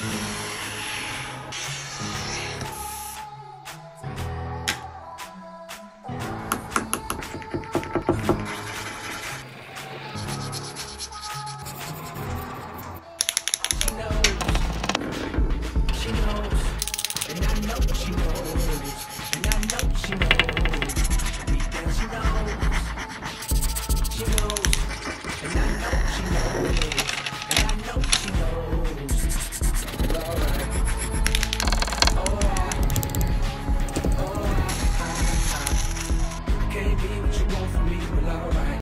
Bye.